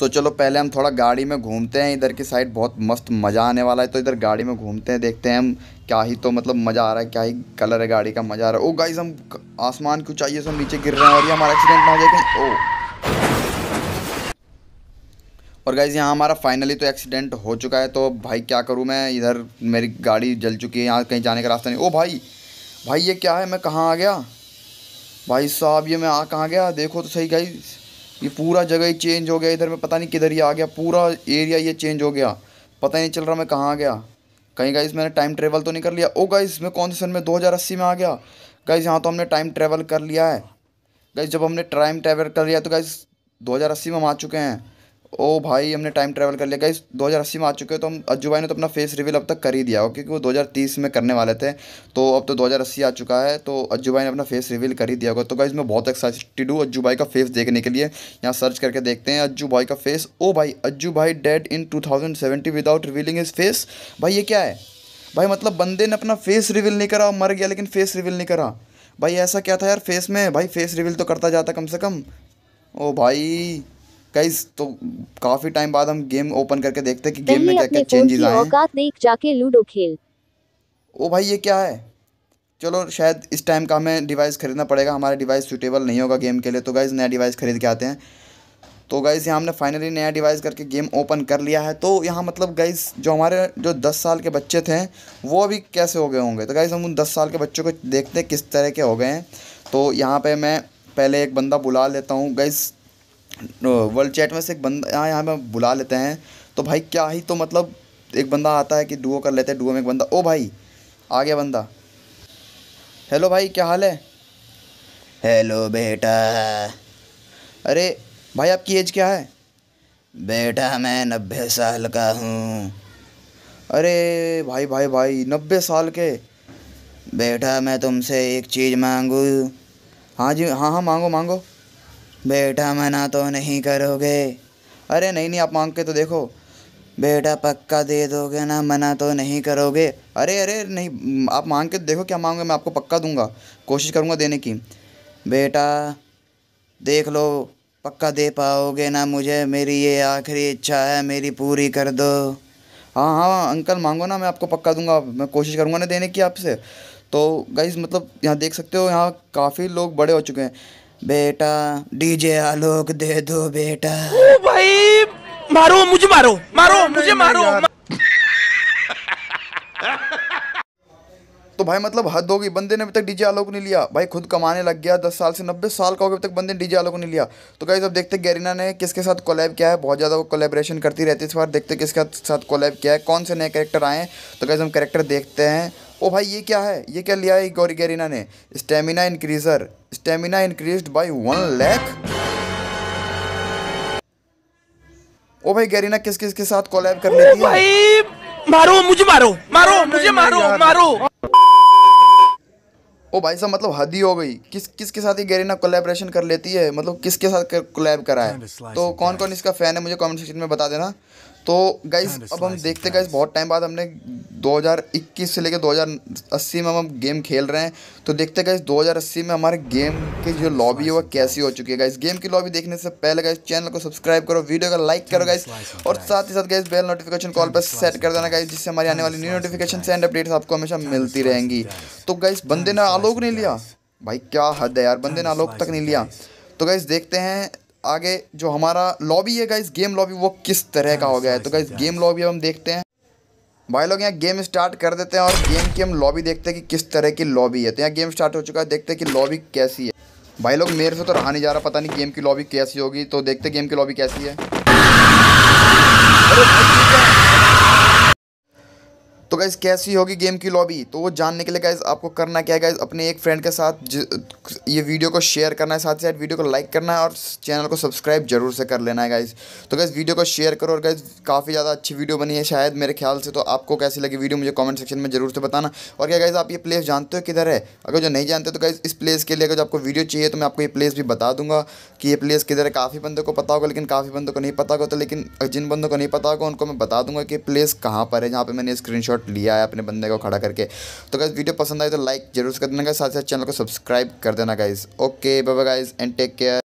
सो चलो, पहले हम थोड़ा गाड़ी में घूमते हैं। इधर की साइड बहुत मस्त मज़ा आने वाला है। तो इधर गाड़ी में घूमते हैं, देखते हैं हम क्या ही तो मतलब मज़ा आ रहा है, क्या ही कलर है गाड़ी का, मज़ा आ रहा है। ओ गाइज़ हम आसमान क्यों चाहिए सब नीचे गिर रहे हैं और ये हमारा एक्सीडेंट ना हो जाए ओ और गाइज़ यहाँ हमारा फाइनली तो एक्सीडेंट हो चुका है तो भाई क्या करूँ मैं? इधर मेरी गाड़ी जल चुकी है, यहाँ कहीं जाने का रास्ता नहीं। ओ भाई भाई ये क्या है? मैं कहाँ आ गया? भाई साहब, ये मैं आ कहाँ गया? देखो तो सही गाइस ये पूरा जगह ही चेंज हो गया। इधर में पता नहीं किधर ही आ गया। पूरा एरिया ये चेंज हो गया। पता ही नहीं चल रहा मैं कहाँ गया। कहीं गाइस मैंने टाइम ट्रेवल तो नहीं कर लिया। ओ गाइस मैं कौन से सन में? 2080 में आ गया। गाइस यहाँ तो हमने टाइम ट्रेवल कर लिया है। गाइस जब हमने टाइम ट्रेवल कर लिया तो गाइस 2080 में हम आ चुके हैं। ओ भाई, हमने टाइम ट्रैवल कर लिया। गाइस 2080 में आ चुके हैं तो हम अज्जू भाई ने तो अपना फेस रिवील अब तक कर ही दिया हो क्योंकि वो 2030 में करने वाले थे। तो अब तो 2080 आ चुका है तो अज्जू भाई ने अपना फेस रिवील कर ही दिया होगा। तो गाइस मैं बहुत एक्साइटेड हूँ अज्जू भाई का फेस देखने के लिए। यहाँ सर्च करके देखते हैं अज्जू भाई का फेस ओ भाई, अज्जू भाई dead in two without revealing is face भाई, ये क्या है? भाई मतलब बंदे ने अपना फेस रिवील नहीं करा, मर गया लेकिन फेस रिवील नहीं करा। भाई, ऐसा क्या था यार फेस में? भाई फेस रिवील तो करता जाता कम से कम। ओ भाई गाइस तो काफ़ी टाइम बाद हम गेम ओपन करके देखते हैं कि गेम में क्या क्या चेंजेस आए हैं। देख जाके लूडो खेल। ओ भाई ये क्या है? चलो शायद इस टाइम का हमें डिवाइस खरीदना पड़ेगा। हमारा डिवाइस सूटेबल नहीं होगा गेम के लिए। तो गाइज़ नया डिवाइस खरीद के आते हैं। तो गाइज़ यहाँ हमने फाइनली नया डिवाइस करके गेम ओपन कर लिया है। तो यहाँ मतलब गाइज़ जो हमारे जो दस साल के बच्चे थे वो अभी कैसे हो गए होंगे? तो गाइज़ हम उन दस साल के बच्चों को देखते हैं किस तरह के हो गए हैं। तो यहाँ पर मैं पहले एक बंदा बुला लेता हूँ। गाइज़ वर्ल्ड चैट में से एक बंदा यहाँ यहाँ में बुला लेते हैं। तो भाई क्या ही तो मतलब एक बंदा आता है कि डुओ कर लेते हैं डुओ में एक बंदा। ओ भाई आ गया बंदा। हेलो भाई क्या हाल है? हेलो बेटा। अरे भाई आपकी एज क्या है? बेटा मैं नब्बे साल का हूँ। अरे भाई भाई भाई नब्बे साल के। बेटा मैं तुमसे एक चीज़ मांगू। हाँ जी हाँ हाँ मांगो मांगो। बेटा मना तो नहीं करोगे। अरे नहीं नहीं, आप मांग के तो देखो। बेटा पक्का दे दोगे ना, मना तो नहीं करोगे। अरे अरे, नहीं, आप मांग के देखो क्या मांगोगे, मैं आपको पक्का दूँगा। कोशिश करूँगा देने की। बेटा, देख लो, पक्का दे पाओगे ना मुझे, मेरी ये आखिरी इच्छा है, मेरी पूरी कर दो। हाँ हाँ अंकल, मांगो ना, मैं आपको पक्का दूँगा। मैं कोशिश करूँगा ना देने की आपसे। तो गाइज़ मतलब यहाँ देख सकते हो, यहाँ काफ़ी लोग बड़े हो चुके हैं। बेटा डीजे आलोक दे दो बेटा। ओ भाई मारो मुझे मारो मारो मुझे मारो तो भाई मतलब हद होगी बंदे ने अभी तक डीजे आलोक नहीं लिया। भाई खुद कमाने लग गया दस साल से नब्बे साल का हो गया अभी तक बंदे ने डीजे आलोक नहीं लिया। तो गाइज़ अब देखते गैरिना ने किसके साथ कोलैब किया है। बहुत ज़्यादा वो कोलेब्रेशन करती रहती है इस बार। देखते किसके साथ कोलैब किया है कौन से नए कैरेक्टर आए हैं। तो गाइज़ हम कैरेक्टर देखते हैं। ओ भाई ये क्या है? ये क्या लिया है गौरी गैरिना ने? Stamina increaser stamina increase by one lakh ओ भाई गैरिना किस किस के साथ कोलैब कर लेती है? भाई मारो मुझे मारो मारो मुझे मारो मारो। ओ भाई साहब मतलब हद ही हो गई। किस किसके साथ ये गैरिना कोलेब्रेशन कर लेती है? मतलब किसके साथ कोलैब करा है? तो कौन कौन इसका फ़ैन है मुझे कमेंट सेक्शन में बता देना। तो गाइस अब हम देखते गाइस बहुत टाइम बाद हमने 2021 से लेकर 2080 में हम गेम खेल रहे हैं। तो देखते गाइस 2080 में हमारे गेम की जो लॉबी है वो कैसी हो चुकी है गाइस गेम की लॉबी देखने से पहले गाइस चैनल को सब्सक्राइब करो वीडियो का लाइक करो गाइस और साथ ही साथ गाइस बेल नोटिफिकेशन कॉल पर सेट कर देना गाइस जिससे हमारी आने वाली न्यू नोटिफिकेशन एंड अपडेट्स आपको हमेशा मिलती रहेंगी। तो गाइस बंदे ने आलोक नहीं लिया। भाई क्या हद है यार बंदे ने आलोक तक नहीं लिया। तो गाइस देखते हैं आगे जो हमारा लॉबी है गाइस गेम लॉबी वो किस तरह का हो गया है। तो गाइस गेम लॉबी हम देखते हैं। भाई लोग यहाँ गेम स्टार्ट कर देते हैं और गेम की हम लॉबी देखते हैं कि किस तरह की लॉबी है। तो यहाँ गेम स्टार्ट हो चुका है देखते हैं कि लॉबी कैसी है। भाई लोग मेरे से तो रहा नहीं जा रहा पता नहीं गेम की लॉबी कैसी होगी। तो देखते गेम की लॉबी कैसी है। गाइज़ कैसी होगी गेम की लॉबी तो वो जानने के लिए गाइज़ आपको करना क्या है गाइज़ अपने एक फ्रेंड के साथ ये वीडियो को शेयर करना है, साथ ही साथ वीडियो को लाइक करना है और चैनल को सब्सक्राइब ज़रूर से कर लेना है गाइज़ तो गाइज़ वीडियो को शेयर करो और गाइज़ काफ़ी ज़्यादा अच्छी वीडियो बनी है शायद मेरे ख्याल से तो आपको कैसी लगी वीडियो मुझे कॉमेंट सेक्शन में ज़रूर से बताना. और क्या गाइज़ आप ये प्लेस जानते हो किधर है? अगर जो नहीं जानते तो गाइज़ इस प्लेस के लिए अगर आपको वीडियो चाहिए तो मैं आपको ये प्लेस भी बता दूँगा कि ये प्लेस किधर है. काफ़ी बंदों को पता होगा, लेकिन काफ़ी बंदों को नहीं पता होगा तो लेकिन जिन बंदों को नहीं पता होगा, उनको मैं बता दूँगा कि प्लेस कहाँ पर है, जहाँ पर मैंने स्क्रीन लिया है अपने बंदे को खड़ा करके। तो गाइज़ वीडियो पसंद आए तो लाइक ज़रूर कर देना साथ साथ चैनल को सब्सक्राइब कर देना गाइज़ ओके बाबा गाइज़ एंड टेक केयर